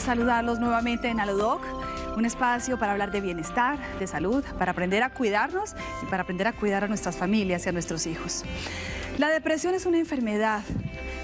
saludarlos nuevamente en Alodoc, un espacio para hablar de bienestar, de salud, para aprender a cuidarnos y para aprender a cuidar a nuestras familias y a nuestros hijos. La depresión es una enfermedad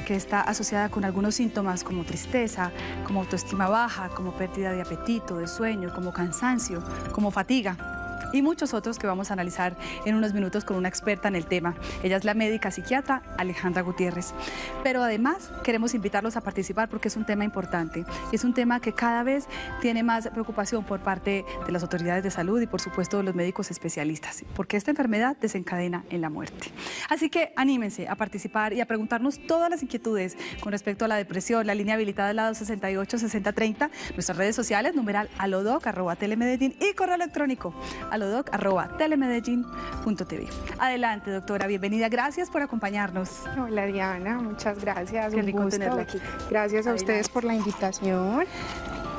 que está asociada con algunos síntomas como tristeza, como autoestima baja, como pérdida de apetito, de sueño, como cansancio, como fatiga y muchos otros que vamos a analizar en unos minutos con una experta en el tema. Ella es la médica psiquiatra Alejandra Gutiérrez. Pero además queremos invitarlos a participar porque es un tema importante. Es un tema que cada vez tiene más preocupación por parte de las autoridades de salud y por supuesto de los médicos especialistas, porque esta enfermedad desencadena en la muerte. Así que anímense a participar y a preguntarnos todas las inquietudes con respecto a la depresión, la línea habilitada al lado 68 60 30, nuestras redes sociales, numeral alodoc, arroba telemedellín y correo electrónico alodoc.telemedellín.tv. Adelante, doctora, bienvenida. Gracias por acompañarnos. Hola, Diana, muchas gracias. Qué rico tenerla aquí. Gracias a ustedes por la invitación.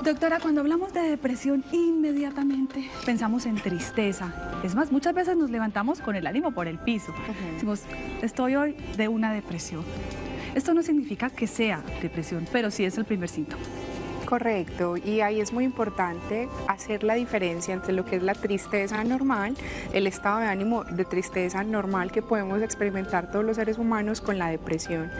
Doctora, cuando hablamos de depresión, inmediatamente pensamos en tristeza. Es más, muchas veces nos levantamos con el ánimo por el piso. Decimos, estoy hoy de una depresión. Esto no significa que sea depresión, pero sí es el primer síntoma. Correcto, y ahí es muy importante hacer la diferencia entre lo que es la tristeza normal, el estado de ánimo de tristeza normal que podemos experimentar todos los seres humanos con la depresión.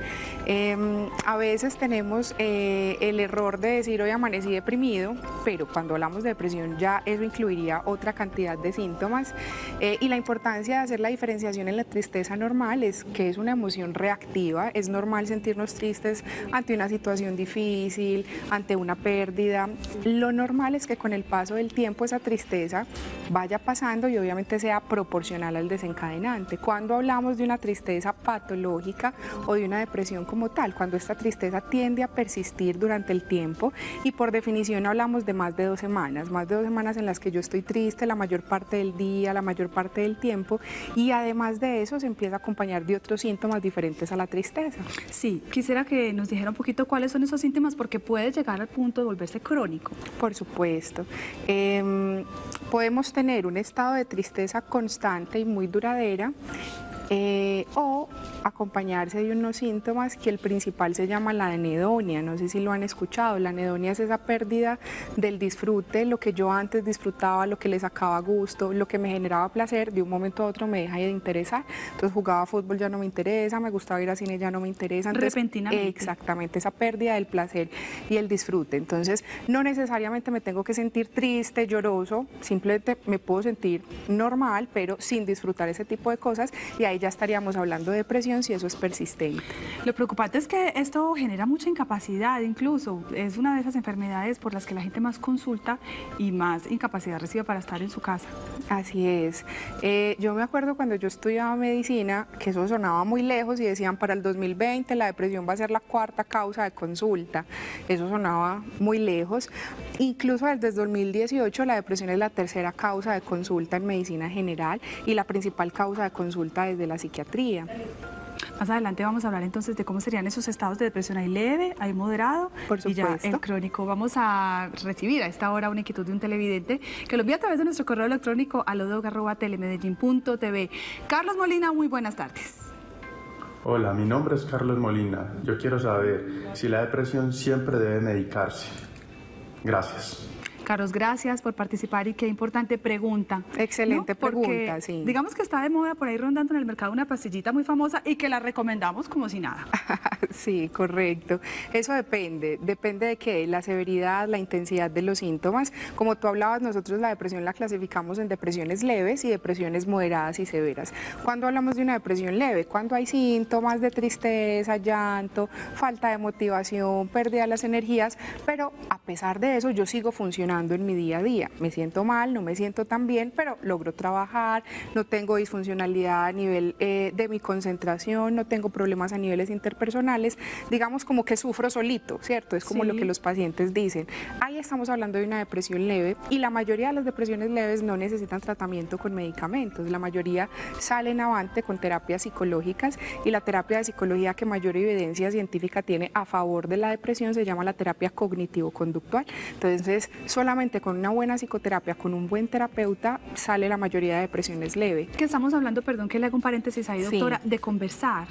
Em, a veces tenemos eh, el error de decir hoy amanecí deprimido, pero cuando hablamos de depresión ya eso incluiría otra cantidad de síntomas. Eh, y la importancia de hacer la diferenciación en la tristeza normal es que es una emoción reactiva, es normal sentirnos tristes ante una situación difícil, ante una pérdida. Lo normal es que con el paso del tiempo esa tristeza vaya pasando y obviamente sea proporcional al desencadenante. Cuando hablamos de una tristeza patológica o de una depresión como tal, cuando esta tristeza tiende a persistir durante el tiempo y por definición hablamos de más de dos semanas, más de dos semanas en las que yo estoy triste la mayor parte del día, la mayor parte del tiempo y además de eso se empieza a acompañar de otros síntomas diferentes a la tristeza. Sí, quisiera que nos dijera un poquito cuáles son esos síntomas porque puede llegar al punto de volverse crónico? Por supuesto. Em, podemos tener un estado de tristeza constante y muy duradera eh, o acompañarse de unos síntomas que el principal se llama la anedonia, no sé si lo han escuchado, la anedonia es esa pérdida del disfrute, lo que yo antes disfrutaba, lo que le sacaba gusto, lo que me generaba placer, de un momento a otro me deja de interesar, entonces jugaba fútbol ya no me interesa, me gustaba ir al cine ya no me interesa. Repentinamente. Exactamente, esa pérdida del placer y el disfrute, entonces no necesariamente me tengo que sentir triste, lloroso, simplemente me puedo sentir normal, pero sin disfrutar ese tipo de cosas y ahí ya estaríamos hablando de depresión si eso es persistente. Lo preocupante es que esto genera mucha incapacidad, incluso es una de esas enfermedades por las que la gente más consulta y más incapacidad recibe para estar en su casa. Así es. Eh, yo me acuerdo cuando yo estudiaba medicina que eso sonaba muy lejos y decían para el 2020 la depresión va a ser la cuarta causa de consulta. Eso sonaba muy lejos. Incluso desde 2018 la depresión es la tercera causa de consulta en medicina general y la principal causa de consulta desde la psiquiatría. Más adelante vamos a hablar entonces de cómo serían esos estados de depresión. Hay leve, hay moderado y ya el crónico. Vamos a recibir a esta hora una inquietud de un televidente que lo envía a través de nuestro correo electrónico a telemedellín.tv. Carlos Molina, muy buenas tardes. Hola, mi nombre es Carlos Molina. Yo quiero saber si la depresión siempre debe medicarse. Gracias. Carlos, gracias por participar y qué importante pregunta. Excelente pregunta, sí. Digamos que está de moda por ahí rondando en el mercado una pastillita muy famosa y que la recomendamos como si nada. sí, correcto. Eso depende, depende de qué, la severidad, la intensidad de los síntomas. Como tú hablabas, nosotros la depresión la clasificamos en depresiones leves y depresiones moderadas y severas. Cuando hablamos de una depresión leve, cuando hay síntomas de tristeza, llanto, falta de motivación, pérdida de las energías, pero a pesar de eso yo sigo funcionando en mi día a día. Me siento mal, no me siento tan bien, pero logro trabajar, no tengo disfuncionalidad a nivel eh, de mi concentración, no tengo problemas a niveles interpersonales, digamos como que sufro solito, ¿cierto? Es como lo que los pacientes dicen. Ahí estamos hablando de una depresión leve y la mayoría de las depresiones leves no necesitan tratamiento con medicamentos, la mayoría salen avante con terapias psicológicas y la terapia de psicología que mayor evidencia científica tiene a favor de la depresión se llama la terapia cognitivo-conductual. Entonces, solamente con una buena psicoterapia, con un buen terapeuta, sale la mayoría de depresiones leve. Que estamos hablando, perdón que le hago un paréntesis ahí, doctora, de conversar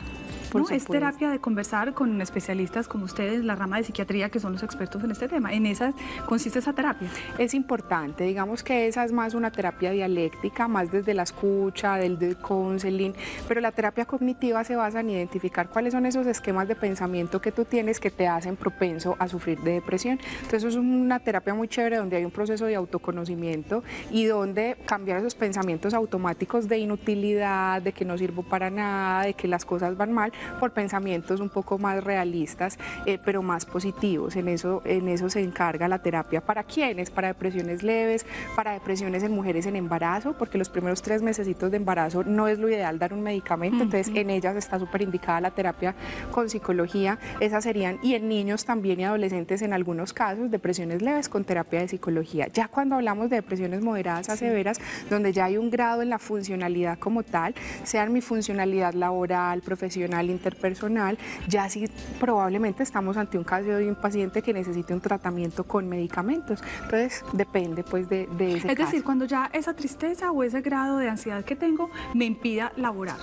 ¿no? Es terapia de conversar con especialistas como ustedes, la rama de psiquiatría, que son los expertos en este tema. En esa consiste esa terapia. Es importante, digamos que esa es más una terapia dialéctica, más desde la escucha, del, del counseling, pero la terapia cognitiva se basa en identificar cuáles son esos esquemas de pensamiento que tú tienes que te hacen propenso a sufrir de depresión. Entonces es una terapia muy chévere donde hay un proceso de autoconocimiento y donde cambiar esos pensamientos automáticos de inutilidad, de que no sirvo para nada, de que las cosas van mal, por pensamientos un poco más realistas, eh, pero más positivos. En eso, en eso se encarga la terapia. ¿Para quiénes? Para depresiones leves, para depresiones en mujeres en embarazo, porque los primeros tres meses de embarazo no es lo ideal dar un medicamento, entonces en ellas está súper indicada la terapia con psicología. Esas serían, y en niños también y adolescentes en algunos casos, depresiones leves con terapia de psicología. Ya cuando hablamos de depresiones moderadas a severas, donde ya hay un grado en la funcionalidad como tal, sea mi funcionalidad laboral, profesional, interpersonal, ya sí probablemente estamos ante un caso de un paciente que necesite un tratamiento con medicamentos. Entonces, depende pues de, de ese Es decir, cuando ya esa tristeza o ese grado de ansiedad que tengo me impida laborar.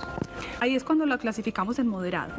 Ahí es cuando lo clasificamos en moderado.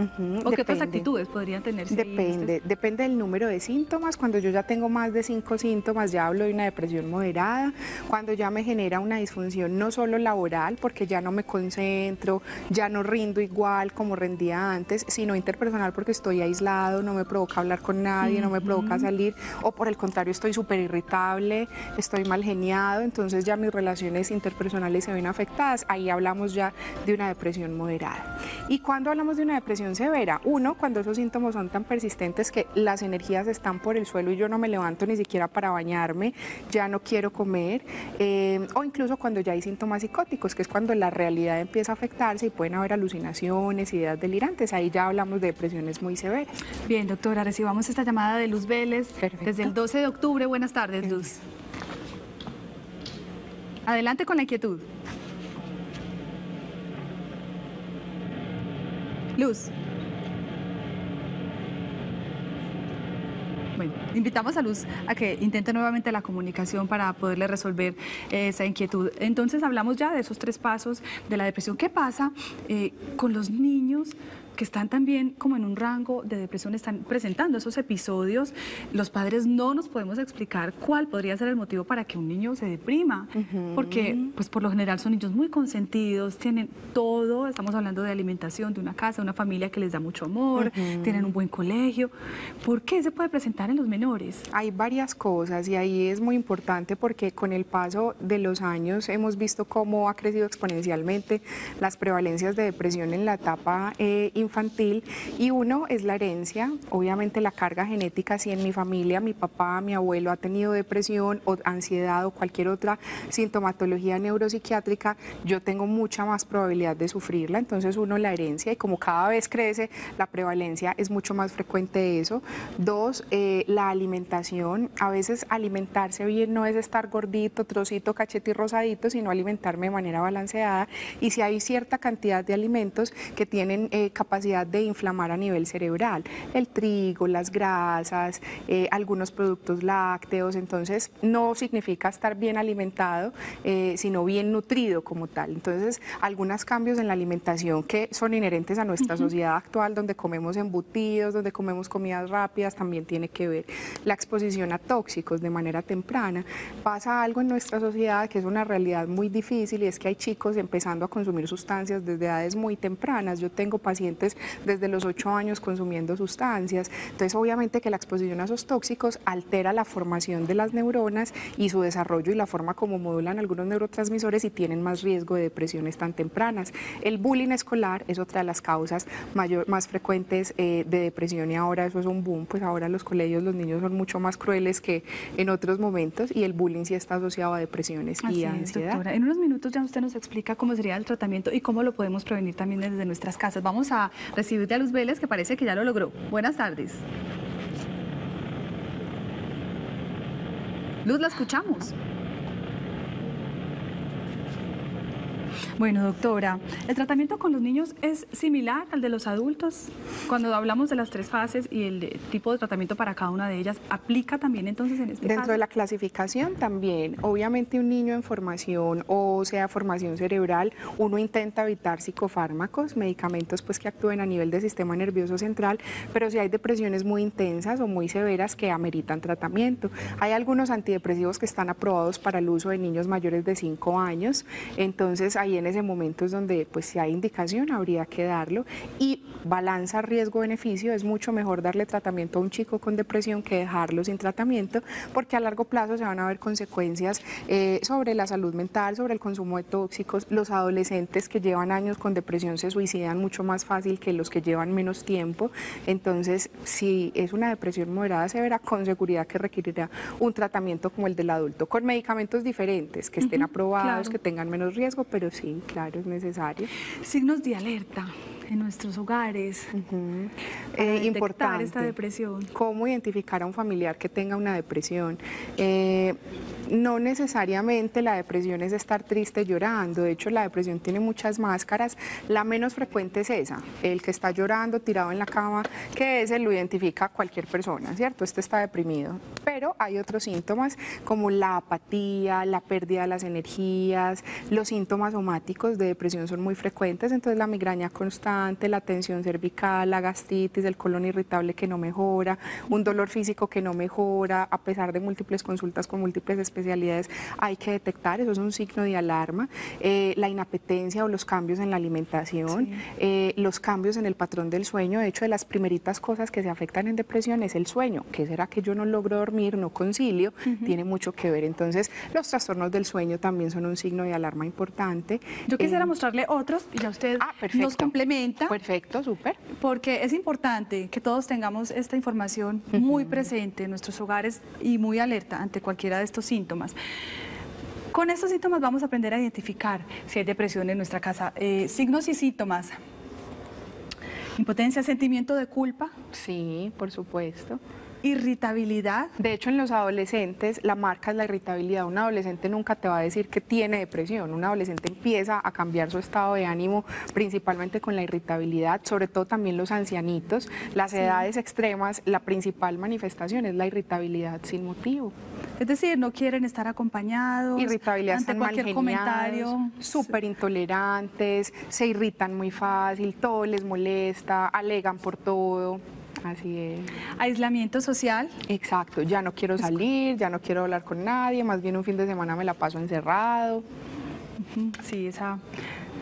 ¿O qué otras actitudes podrían tener? depende, depende del número de síntomas. Cuando yo ya tengo más de cinco síntomas, ya hablo de una depresión moderada. Cuando ya me genera una disfunción no solo laboral, porque ya no me concentro, ya no rindo igual como rendía antes, sino interpersonal porque estoy aislado, no me provoca hablar con nadie, no me provoca salir, o por el contrario estoy súper irritable, estoy mal geniado, entonces ya mis relaciones interpersonales se ven afectadas. Ahí hablamos ya de una depresión moderada. Y cuando hablamos de una depresión severa, uno, cuando esos síntomas son tan persistentes que las energías están por el suelo y yo no me levanto ni siquiera para bañarme, ya no quiero comer, eh, o incluso cuando ya hay síntomas psicóticos, que es cuando la realidad empieza a afectarse y pueden haber alucinaciones, ideas delirantes. Ahí ya hablamos de depresiones muy severas. Bien, doctora, recibamos esta llamada de Luz Vélez desde el 12 de octubre. Buenas tardes, Luz. Adelante con la inquietud. Luz. Bueno, invitamos a Luz a que intente nuevamente la comunicación para poderle resolver eh, esa inquietud. Entonces hablamos ya de esos tres pasos de la depresión. ¿Qué pasa eh, con los niños que están también como en un rango de depresión, están presentando esos episodios, los padres no nos podemos explicar cuál podría ser el motivo para que un niño se deprima, porque pues por lo general son niños muy consentidos, tienen todo, estamos hablando de alimentación, de una casa, de una familia que les da mucho amor, tienen un buen colegio. ¿Por qué se puede presentar en los menores? Hay varias cosas y ahí es muy importante porque con el paso de los años hemos visto cómo ha crecido exponencialmente las prevalencias de depresión en la etapa eh, infantil y uno es la herencia, obviamente la carga genética, si en mi familia mi papá, mi abuelo ha tenido depresión o ansiedad o cualquier otra sintomatología neuropsiquiátrica, yo tengo mucha más probabilidad de sufrirla, entonces uno la herencia y como cada vez crece la prevalencia es mucho más frecuente eso. Dos, eh, la alimentación, a veces alimentarse bien no es estar gordito, trocito, cachete y rosadito, sino alimentarme de manera balanceada y si hay cierta cantidad de alimentos que tienen eh, capacidad capacidad de inflamar a nivel cerebral, el trigo, las grasas, eh, algunos productos lácteos, entonces no significa estar bien alimentado, eh, sino bien nutrido como tal. Entonces, algunos cambios en la alimentación que son inherentes a nuestra sociedad actual, donde comemos embutidos, donde comemos comidas rápidas, también tiene que ver la exposición a tóxicos de manera temprana. Pasa algo en nuestra sociedad que es una realidad muy difícil y es que hay chicos empezando a consumir sustancias desde edades muy tempranas. Yo tengo pacientes desde los 8 años consumiendo sustancias. Entonces, obviamente que la exposición a esos tóxicos altera la formación de las neuronas y su desarrollo y la forma como modulan algunos neurotransmisores y tienen más riesgo de depresiones tan tempranas. El bullying escolar es otra de las causas mayor, más frecuentes eh, de depresión y ahora eso es un boom, pues ahora los colegios los niños son mucho más crueles que en otros momentos y el bullying sí está asociado a depresiones y a ansiedad. En unos minutos ya usted nos explica cómo sería el tratamiento y cómo lo podemos prevenir también desde nuestras casas. Vamos a recibirte a Luz Vélez, que parece que ya lo logró. Buenas tardes. Luz, la escuchamos. Bueno, doctora, ¿el tratamiento con los niños es similar al de los adultos? Cuando hablamos de las tres fases y el tipo de tratamiento para cada una de ellas, ¿aplica también entonces en este Dentro de la clasificación también. Obviamente un niño en formación o sea formación cerebral, uno intenta evitar psicofármacos, medicamentos pues que actúen a nivel del sistema nervioso central, pero si hay depresiones muy intensas o muy severas que ameritan tratamiento. Hay algunos antidepresivos que están aprobados para el uso de niños mayores de 5 años, entonces ahí en ese momento es donde pues si hay indicación habría que darlo y balanza riesgo-beneficio, es mucho mejor darle tratamiento a un chico con depresión que dejarlo sin tratamiento porque a largo plazo se van a ver consecuencias eh, sobre la salud mental, sobre el consumo de tóxicos. Los adolescentes que llevan años con depresión se suicidan mucho más fácil que los que llevan menos tiempo. Entonces, si es una depresión moderada severa, con seguridad que requerirá un tratamiento como el del adulto, con medicamentos diferentes, que estén aprobados, que tengan menos riesgo, pero sí, claro, es necesario. Signos de alerta en nuestros hogares. Eh, importante. esta depresión. ¿Cómo identificar a un familiar que tenga una depresión? Eh, no necesariamente la depresión es estar triste llorando, de hecho la depresión tiene muchas máscaras, la menos frecuente es esa, el que está llorando tirado en la cama, que ese lo identifica cualquier persona, ¿cierto? Este está deprimido, pero hay otros síntomas como la apatía, la pérdida de las energías, los síntomas somáticos de depresión son muy frecuentes, entonces la migraña constante, la tensión cervical, la gastritis, el colon irritable que no mejora, un dolor físico que no mejora, a pesar de múltiples consultas con múltiples especialidades hay que detectar, eso es un signo de alarma, eh, la inapetencia o los cambios en la alimentación, eh, los cambios en el patrón del sueño, de hecho de las primeritas cosas que se afectan en depresión es el sueño, que será que yo no logro dormir, no concilio, tiene mucho que ver, entonces los trastornos del sueño también son un signo de alarma importante. Yo quisiera eh, mostrarle otros y ya usted ah, nos complementa. Perfecto, súper. Porque es importante que todos tengamos esta información muy presente en nuestros hogares y muy alerta ante cualquiera de estos síntomas. Con estos síntomas vamos a aprender a identificar si hay depresión en nuestra casa. Eh, signos y síntomas. Impotencia, sentimiento de culpa. Sí, por supuesto irritabilidad. De hecho, en los adolescentes la marca es la irritabilidad. Un adolescente nunca te va a decir que tiene depresión. Un adolescente empieza a cambiar su estado de ánimo principalmente con la irritabilidad, sobre todo también los ancianitos. Las edades extremas, la principal manifestación es la irritabilidad sin motivo. Es decir, no quieren estar acompañados. Irritabilidad ante cualquier comentario. Súper intolerantes, se irritan muy fácil, todo les molesta, alegan por todo. Así es. Aislamiento social. Exacto, ya no quiero salir, ya no quiero hablar con nadie, más bien un fin de semana me la paso encerrado. Sí, esa,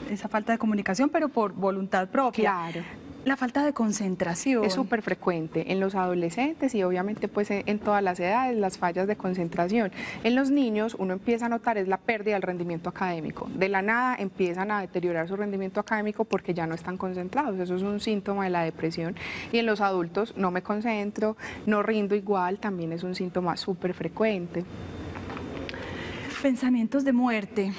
esa falta de comunicación, pero por voluntad propia. Claro. La falta de concentración. Es súper frecuente en los adolescentes y obviamente pues en todas las edades las fallas de concentración. En los niños uno empieza a notar es la pérdida del rendimiento académico. De la nada empiezan a deteriorar su rendimiento académico porque ya no están concentrados. Eso es un síntoma de la depresión. Y en los adultos no me concentro, no rindo igual, también es un síntoma súper frecuente. Pensamientos de muerte.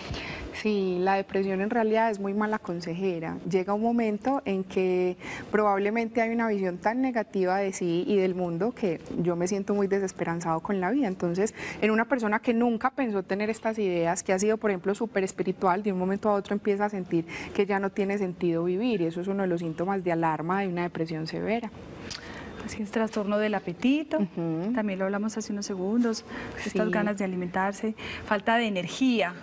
Sí, la depresión en realidad es muy mala consejera. Llega un momento en que probablemente hay una visión tan negativa de sí y del mundo que yo me siento muy desesperanzado con la vida. Entonces, en una persona que nunca pensó tener estas ideas, que ha sido, por ejemplo, súper espiritual, de un momento a otro empieza a sentir que ya no tiene sentido vivir y eso es uno de los síntomas de alarma de una depresión severa. Así es, trastorno del apetito, también lo hablamos hace unos segundos, estas ganas de alimentarse, falta de energía,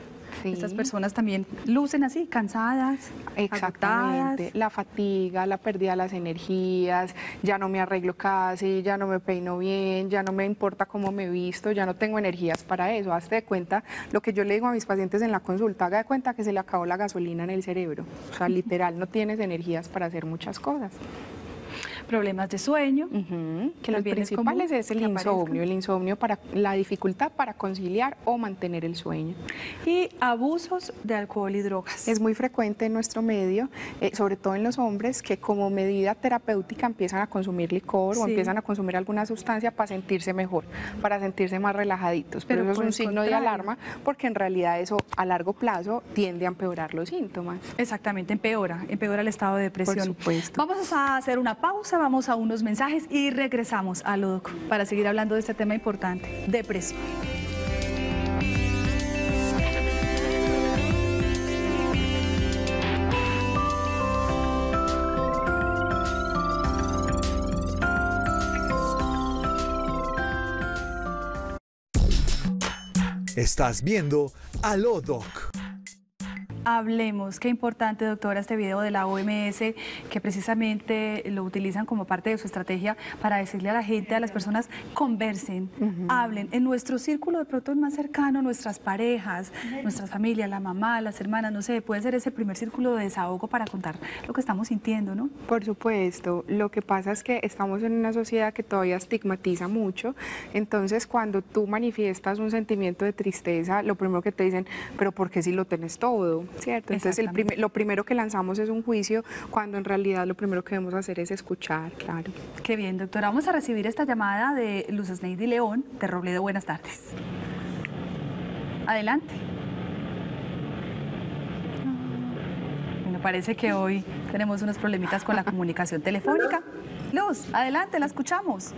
estas personas también lucen así, cansadas, Exactamente. La fatiga, la pérdida de las energías, ya no me arreglo casi, ya no me peino bien, ya no me importa cómo me visto, ya no tengo energías para eso. Hazte de cuenta lo que yo le digo a mis pacientes en la consulta, haga de cuenta que se le acabó la gasolina en el cerebro. O sea, literal, no tienes energías para hacer muchas cosas problemas de sueño, que los principales es el insomnio, el insomnio para la dificultad para conciliar o mantener el sueño. Y abusos de alcohol y drogas. Es muy frecuente en nuestro medio, eh, sobre todo en los hombres, que como medida terapéutica empiezan a consumir licor o empiezan a consumir alguna sustancia para sentirse mejor, para sentirse más relajaditos. Pero, eso es un signo de alarma porque en realidad eso a largo plazo tiende a empeorar los síntomas. Exactamente, empeora, empeora el estado de depresión. Por supuesto. Vamos a hacer una pausa vamos a unos mensajes y regresamos a Lodoco para seguir hablando de este tema importante, depresión. Estás viendo Alodoc. Hablemos, qué importante doctora este video de la OMS que precisamente lo utilizan como parte de su estrategia para decirle a la gente, a las personas, conversen, hablen. En nuestro círculo de pronto más cercano, nuestras parejas, nuestras familias, la mamá, las hermanas, no sé, puede ser ese primer círculo de desahogo para contar lo que estamos sintiendo, ¿no? Por supuesto, lo que pasa es que estamos en una sociedad que todavía estigmatiza mucho, entonces cuando tú manifiestas un sentimiento de tristeza, lo primero que te dicen, pero ¿por qué si lo tenés todo? ¿Cierto? Entonces el lo primero que lanzamos es un juicio cuando en realidad lo primero que debemos hacer es escuchar, claro. Qué bien, doctora. Vamos a recibir esta llamada de Luz Sneidy León de Robledo. Buenas tardes. Adelante. Me parece que hoy tenemos unos problemitas con la comunicación telefónica. Luz, adelante, la escuchamos.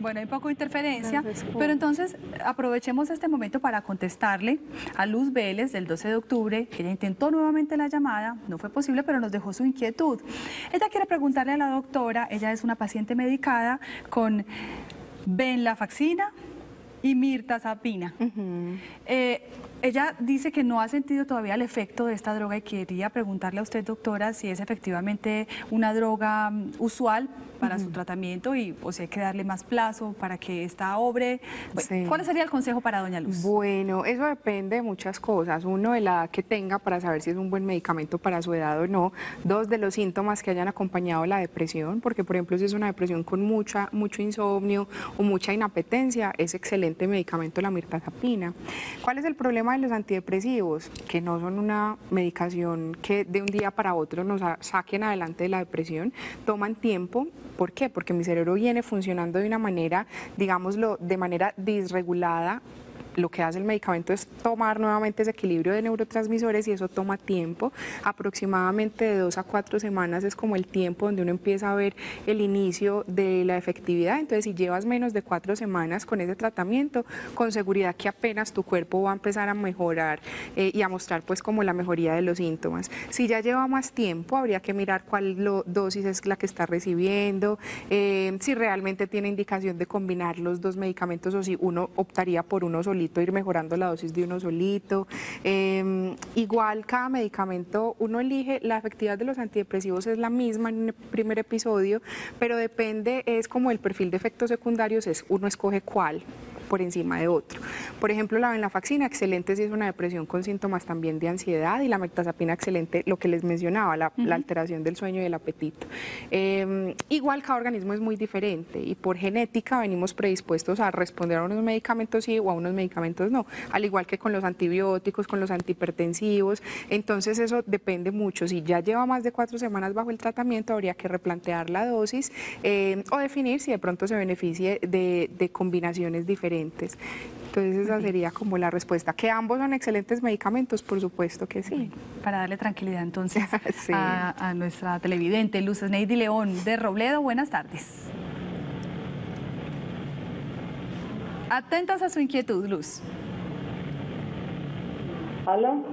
Bueno, hay poco interferencia, pero entonces aprovechemos este momento para contestarle a Luz Vélez del 12 de octubre, que ella intentó nuevamente la llamada, no fue posible, pero nos dejó su inquietud. Ella quiere preguntarle a la doctora, ella es una paciente medicada con venlafaxina y mirtazapina. Ella dice que no ha sentido todavía el efecto de esta droga y quería preguntarle a usted, doctora, si es efectivamente una droga mm, usual para su tratamiento y o si hay que darle más plazo para que esta obre. ¿Cuál sería el consejo para doña Luz? Bueno, eso depende de muchas cosas. Uno, de la edad que tenga para saber si es un buen medicamento para su edad o no. Dos, de los síntomas que hayan acompañado la depresión, porque por ejemplo si es una depresión con mucha, mucho insomnio o mucha inapetencia, es excelente medicamento la mirtazapina. ¿Cuál es el problema? De los antidepresivos, que no son una medicación que de un día para otro nos saquen adelante de la depresión, toman tiempo. ¿Por qué? Porque mi cerebro viene funcionando de una manera, digámoslo, de manera disregulada lo que hace el medicamento es tomar nuevamente ese equilibrio de neurotransmisores y eso toma tiempo. Aproximadamente de dos a cuatro semanas es como el tiempo donde uno empieza a ver el inicio de la efectividad. Entonces, si llevas menos de cuatro semanas con ese tratamiento, con seguridad que apenas tu cuerpo va a empezar a mejorar eh, y a mostrar pues como la mejoría de los síntomas. Si ya lleva más tiempo, habría que mirar cuál dosis es la que está recibiendo, eh, si realmente tiene indicación de combinar los dos medicamentos o si uno optaría por uno solito ir mejorando la dosis de uno solito. Em, igual cada medicamento, uno elige, la efectividad de los antidepresivos es la misma en un primer episodio, pero depende, es como el perfil de efectos secundarios, es uno escoge cuál por encima de otro. Por ejemplo, la venlafaxina, excelente si es una depresión con síntomas también de ansiedad y la mectazapina, excelente, lo que les mencionaba, la, alteración del sueño y el apetito. Em, igual cada organismo es muy diferente y por genética venimos predispuestos a responder a unos medicamentos sí o a unos medicamentos no, al igual que con los antibióticos, con los antihipertensivos. Entonces eso depende mucho. Si ya lleva más de cuatro semanas bajo el tratamiento, habría que replantear la dosis em, o definir si de pronto se beneficie de combinaciones diferentes entonces esa sería como la respuesta. ¿Que ambos son excelentes medicamentos? Por supuesto que sí. Para darle tranquilidad entonces a, nuestra televidente, Luz Neidy León de Robledo, buenas tardes. Atentas a su inquietud, Luz. ¿Aló?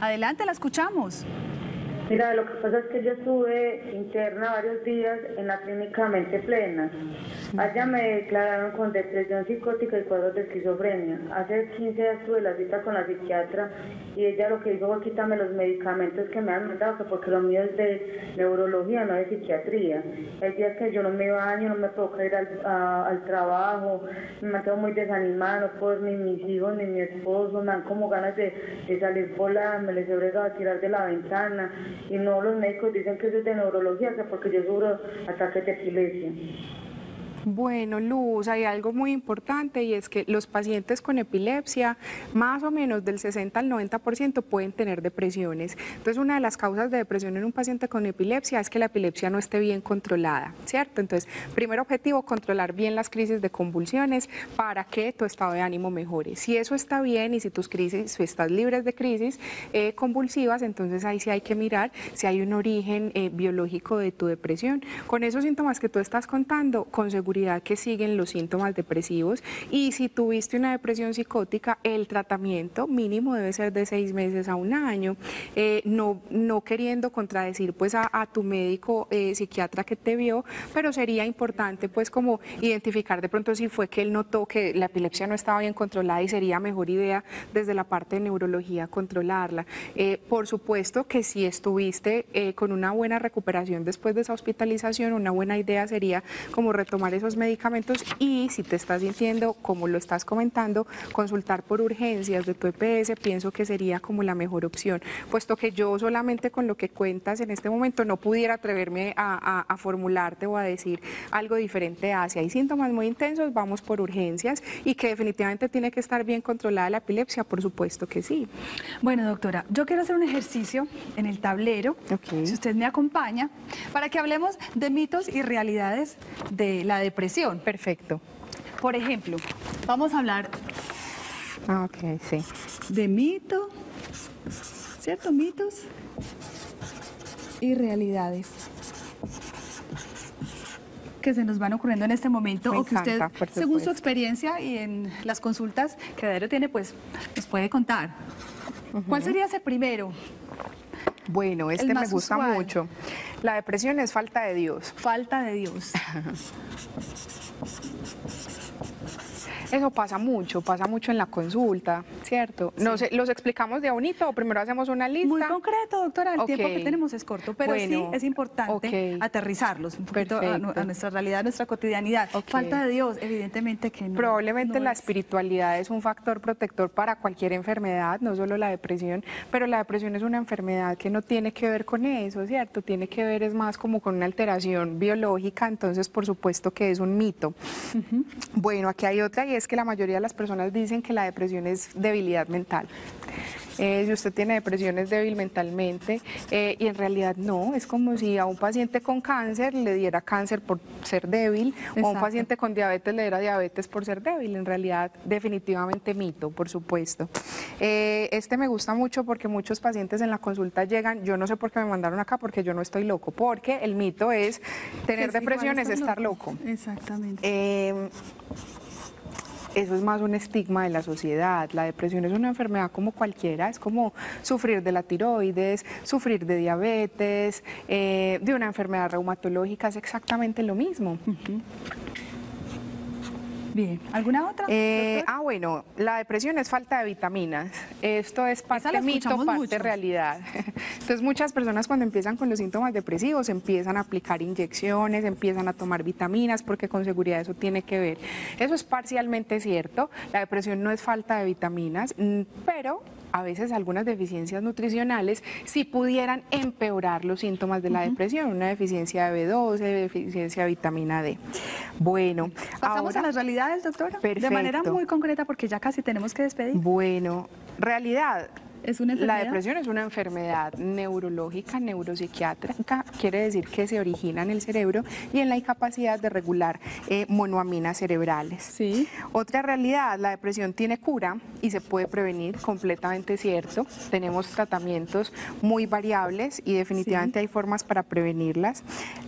Adelante, la escuchamos. Mira, lo que pasa es que yo estuve interna varios días en la clínica Mente Plena. Allá me declararon con depresión psicótica y cuadros de esquizofrenia. Hace 15 días tuve la cita con la psiquiatra y ella lo que hizo fue quitarme los medicamentos que me han mandado, porque lo mío es de neurología, no de psiquiatría. Hay días que yo no me baño, no me puedo ir al, trabajo, me mantengo muy desanimada, no puedo ni mis hijos ni mi esposo, me dan como ganas de, salir volando, me les he obligado a tirar de la ventana y no los médicos dicen que eso es de neurología, porque yo sufro ataques de epilepsia. Bueno, Luz, hay algo muy importante y es que los pacientes con epilepsia, más o menos del 60 al 90% pueden tener depresiones. Entonces, una de las causas de depresión en un paciente con epilepsia es que la epilepsia no esté bien controlada, ¿cierto? Entonces, primer objetivo, controlar bien las crisis de convulsiones para que tu estado de ánimo mejore. Si eso está bien y si tus crisis, estás libres de crisis eh, convulsivas, entonces ahí sí hay que mirar si hay un origen eh, biológico de tu depresión. Con esos síntomas que tú estás contando, con seguridad que siguen los síntomas depresivos y si tuviste una depresión psicótica, el tratamiento mínimo debe ser de seis meses a un año, eh, no, no queriendo contradecir pues a, tu médico eh, psiquiatra que te vio, pero sería importante pues como identificar de pronto si fue que él notó que la epilepsia no estaba bien controlada y sería mejor idea desde la parte de neurología controlarla. Eh, por supuesto que si estuviste con una buena recuperación después de esa hospitalización, una buena idea sería como retomar esos medicamentos y si te estás sintiendo, como lo estás comentando, consultar por urgencias de tu EPS, pienso que sería como la mejor opción, puesto que yo solamente con lo que cuentas en este momento no pudiera atreverme a, formularte o a decir algo diferente a si hay síntomas muy intensos, vamos por urgencias y que definitivamente tiene que estar bien controlada la epilepsia, por supuesto que sí. Bueno, doctora, yo quiero hacer un ejercicio en el tablero, si usted me acompaña, para que hablemos de mitos y realidades de la depresión. Perfecto. Por ejemplo, vamos a hablar ah, sí. de mito, ¿cierto? Mitos y realidades que se nos van ocurriendo en este momento o que usted, según su experiencia y en las consultas que Darío tiene, pues nos puede contar. ¿Cuál sería ese primero? Bueno, este me gusta mucho. La depresión es falta de Dios. Falta de Dios. Eso pasa mucho, pasa mucho en la consulta, ¿cierto? No sé, ¿Los explicamos de a o primero hacemos una lista? Muy concreto, doctora, el tiempo que tenemos es corto, pero sí es importante aterrizarlos un poquito a, nuestra realidad, a nuestra cotidianidad. Falta de Dios, evidentemente que no. Probablemente la espiritualidad es un factor protector para cualquier enfermedad, no solo la depresión, pero la depresión es una enfermedad que no tiene que ver con eso, ¿cierto? Tiene que ver es más como con una alteración biológica, entonces por supuesto que es un mito. Bueno, aquí hay otra y es que la mayoría de las personas dicen que la depresión es debilidad mental. Eh, si usted tiene depresión es débil mentalmente eh, y en realidad no, es como si a un paciente con cáncer le diera cáncer por ser débil o a un paciente con diabetes le diera diabetes por ser débil, en realidad definitivamente mito, por supuesto. Eh, este me gusta mucho porque muchos pacientes en la consulta llegan, yo no sé por qué me mandaron acá porque yo no estoy loco, porque el mito es tener depresión es estar loco. Exactamente eso es más un estigma de la sociedad. La depresión es una enfermedad como cualquiera, es como sufrir de la tiroides, sufrir de diabetes, eh, de una enfermedad reumatológica, es exactamente lo mismo. Bien, ¿alguna otra? Eh, ah, bueno, la depresión es falta de vitaminas. Esto es parte mito, parte realidad. Entonces, muchas personas cuando empiezan con los síntomas depresivos empiezan a aplicar inyecciones, empiezan a tomar vitaminas, porque con seguridad eso tiene que ver. Eso es parcialmente cierto. La depresión no es falta de vitaminas, mm, pero a veces algunas deficiencias nutricionales si pudieran empeorar los síntomas de la depresión, una deficiencia de B12, deficiencia de vitamina D. Bueno, pasamos a las realidades, doctora. De manera muy concreta porque ya casi tenemos que despedir. Bueno, realidad, la depresión es una enfermedad neurológica, neuropsiquiátrica, quiere decir que se origina en el cerebro y en la incapacidad de regular eh, monoaminas cerebrales. Sí. Otra realidad, la depresión tiene cura y se puede prevenir, completamente cierto. Tenemos tratamientos muy variables y definitivamente hay formas para prevenirlas.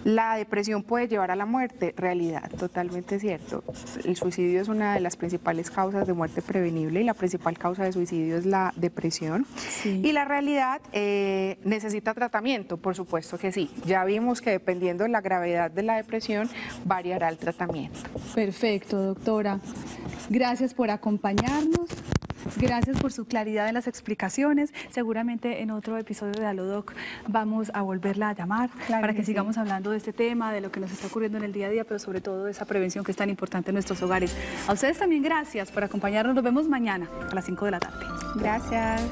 La depresión puede llevar a la muerte, realidad, totalmente cierto. El suicidio es una de las principales causas de muerte prevenible y la principal causa de suicidio es la depresión. Y la realidad eh, necesita tratamiento, por supuesto que sí. Ya vimos que dependiendo de la gravedad de la depresión, variará el tratamiento. Perfecto, doctora. Gracias por acompañarnos. Gracias por su claridad en las explicaciones. Seguramente en otro episodio de Alodoc vamos a volverla a llamar para que, sigamos hablando de este tema, de lo que nos está ocurriendo en el día a día, pero sobre todo de esa prevención que es tan importante en nuestros hogares. A ustedes también gracias por acompañarnos. Nos vemos mañana a las 5 de la tarde. Gracias.